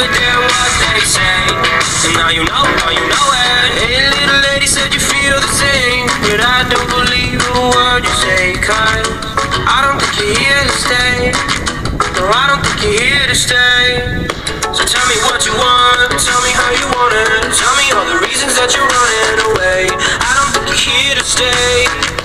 give a damn what they say. And now you know, now you know it. Hey, little lady said you feel the same. But I don't believe a word you say, cause I don't think you're here to stay. No, I don't think you're here to stay. So tell me what you want, tell me how you want it. Tell me all the reasons that you're running away. I don't think you're here to stay.